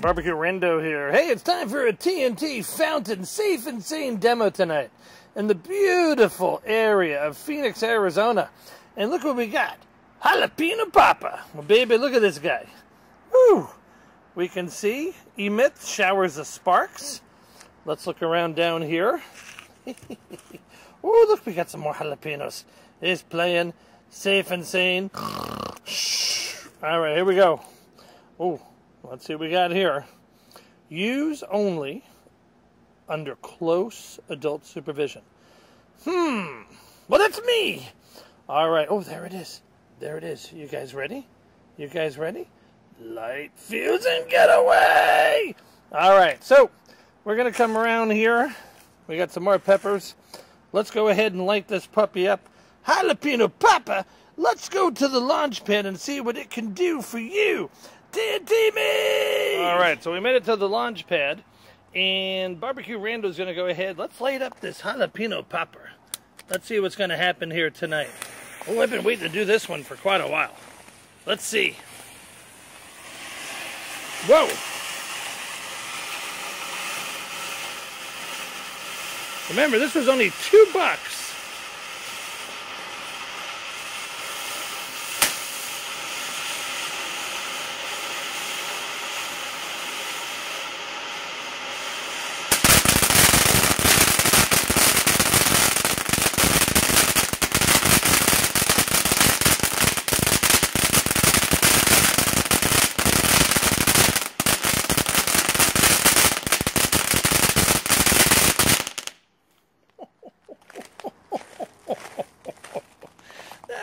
Barbecue Rando here. Hey, it's time for a TNT Fountain Safe and Sane demo tonight in the beautiful area of Phoenix, Arizona. And look what we got. Jalapeno Popper. Well, baby, look at this guy. Woo! We can see emits showers of sparks. Let's look around down here. oh, look, we got some more jalapenos. It's playing safe and sane. All right, here we go. Oh, let's see what we got here. Use only under close adult supervision. Hmm. Well, that's me. All right. Oh, there it is. There it is. You guys ready? You guys ready? Light fuse and get away. All right. So we're going to come around here. We got some more peppers. Let's go ahead and light this puppy up. Jalapeno Popper, let's go to the launch pad and see what it can do for you. TNT! All right, so we made it to the launch pad, and Barbecue Rando's going to go ahead. Let's light up this jalapeno popper. Let's see what's going to happen here tonight. Oh, I've been waiting to do this one for quite a while. Let's see. Whoa! Remember, this was only two bucks.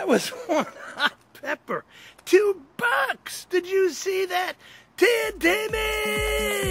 Was one hot pepper. Two bucks. Did you see that? Dear Damien!